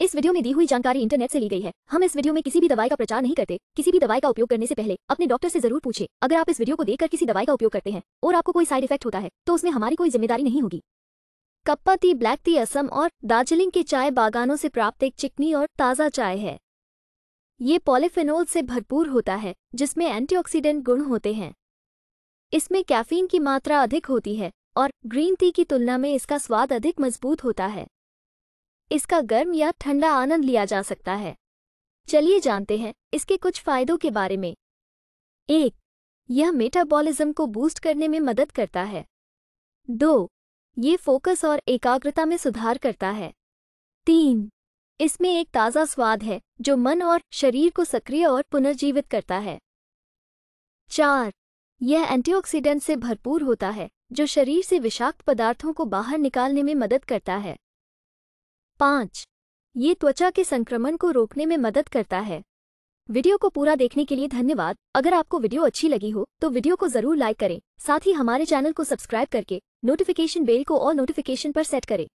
इस वीडियो में दी हुई जानकारी इंटरनेट से ली गई है। हम इस वीडियो में किसी भी दवाई का प्रचार नहीं करते। किसी भी दवाई का उपयोग करने से पहले अपने डॉक्टर से ज़रूर पूछे। अगर आप इस वीडियो को देखकर किसी दवाई का उपयोग करते हैं और आपको कोई साइड इफ़ेक्ट होता है तो उसमें हमारी कोई ज़िम्मेदारी नहीं होगी। कप्पा टी, ब्लैक टी, असम और दार्जिलिंग के चाय बागानों से प्राप्त एक चिकनी और ताज़ा चाय है। ये पॉलीफेनोल से भरपूर होता है, जिसमें एंटीऑक्सीडेंट गुण होते हैं। इसमें कैफीन की मात्रा अधिक होती है और ग्रीन टी की तुलना में इसका स्वाद अधिक मज़बूत होता है। इसका गर्म या ठंडा आनंद लिया जा सकता है। चलिए जानते हैं इसके कुछ फायदों के बारे में। एक, यह मेटाबॉलिज्म को बूस्ट करने में मदद करता है। दो, ये फोकस और एकाग्रता में सुधार करता है। तीन, इसमें एक ताज़ा स्वाद है, जो मन और शरीर को सक्रिय और पुनर्जीवित करता है। चार, यह एंटीऑक्सीडेंट से भरपूर होता है, जो शरीर से विषाक्त पदार्थों को बाहर निकालने में मदद करता है। पाँच। ये त्वचा के संक्रमण को रोकने में मदद करता है। वीडियो को पूरा देखने के लिए धन्यवाद। अगर आपको वीडियो अच्छी लगी हो तो वीडियो को ज़रूर लाइक करें। साथ ही हमारे चैनल को सब्सक्राइब करके, नोटिफिकेशन बेल को और नोटिफिकेशन पर सेट करें।